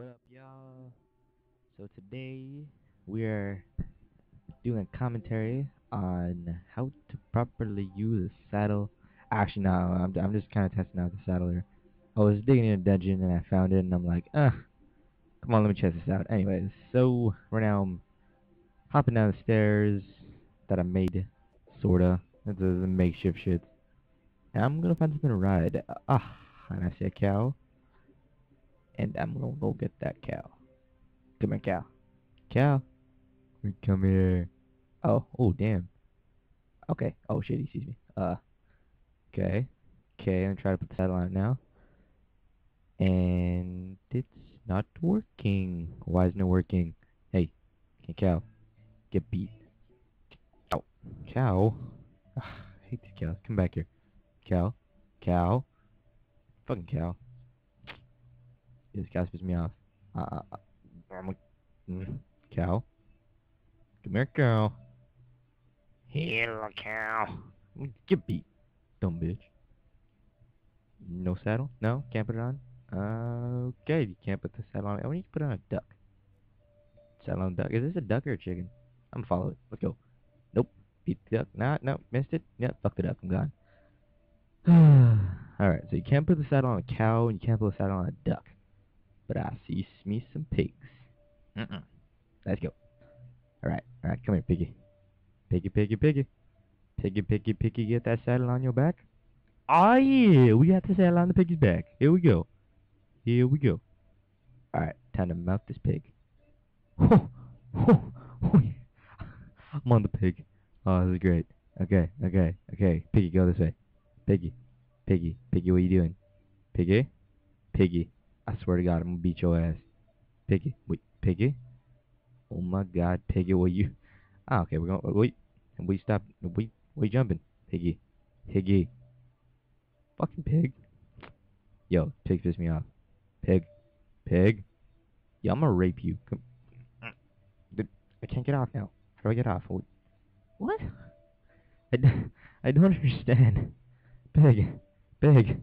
up, y'all? So today we are doing a commentary on how to properly use a saddle. Actually, no, I'm, I'm just kind of testing out the saddle here. I was digging in a dungeon and I found it, and I'm like, ah, come on, let me check this out. Anyways, so right now I'm hopping down the stairs that I made, sorta. It's a makeshift shit. And I'm gonna find something to ride. Ah, and I see a cow and I'm gonna go get that cow. Come here, cow. Cow. Come here. Oh, oh, damn. Okay. Oh, shit, he sees me. Uh, okay. Okay, I'm gonna try to put the saddle on it now. And it's not working. Why isn't it working? Hey, hey cow. Get beat. Oh, cow. Ugh, I hate these cows. Come back here. Cow. Cow. Fucking cow. This guy's pissing me off. Uh, uh, uh I'm like, mm, cow. Come here, cow. Here, little cow. Get beat, dumb bitch. No saddle? No? Can't put it on? Okay, you can't put the saddle on. Oh, you can put it on a duck. Saddle on a duck. Is this a duck or a chicken? I'm gonna follow it. Let's go. Nope. Beat the duck. Nah, no, missed it. Yep, fuck the duck. I'm gone. Alright, so you can't put the saddle on a cow and you can't put the saddle on a duck but I see me some pigs. Let's go. Alright, alright, come here, piggy. Piggy, piggy, piggy. Piggy, piggy, piggy, get that saddle on your back. Oh yeah, we got the saddle on the piggy's back. Here we go. Here we go. Alright, time to mount this pig. I'm on the pig. Oh, this is great. Okay, okay, okay. Piggy, go this way. Piggy, piggy, piggy, what are you doing? Piggy, piggy. I swear to God, I'm gonna beat your ass. Piggy. Wait, Piggy? Oh my God, Piggy, what you... Ah, okay, we're gonna... Wait. And We stop... We... We jumping. Piggy. Piggy. Fucking pig. Yo, pig piss me off. Pig. Pig. Yo, I'm gonna rape you. Come... I can't get off now. How do I get off? What? I, I don't understand. Pig. Pig.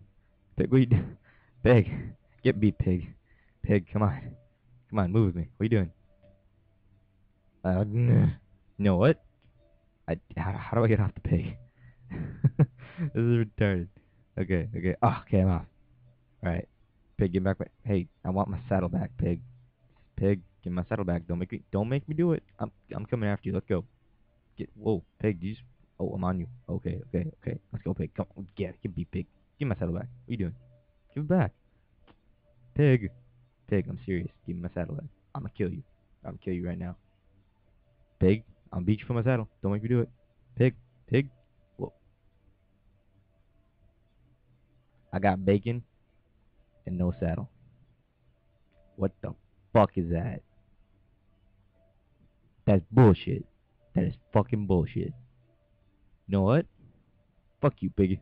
Pig, wait. Pig. Get beat, pig. Pig, come on. Come on, move with me. What are you doing? Uh, know what? I, how, how do I get off the pig? this is retarded. Okay, okay. Oh, okay, I'm off. Alright. Pig, get back. Hey, I want my saddle back, pig. Pig, get my saddle back. Don't make me, don't make me do it. I'm, I'm coming after you. Let's go. Get, whoa, pig, you just, oh, I'm on you. Okay, okay, okay. Let's go, pig. Come on, get, get beat, pig. Give my saddle back. What are you doing? Give it back. Pig. Pig, I'm serious. Give me my saddle back. I'm gonna kill you. I'm gonna kill you right now. Pig, I'll beat you for my saddle. Don't make me do it. Pig. Pig. Whoa. I got bacon and no saddle. What the fuck is that? That's bullshit. That is fucking bullshit. You know what? Fuck you, piggy.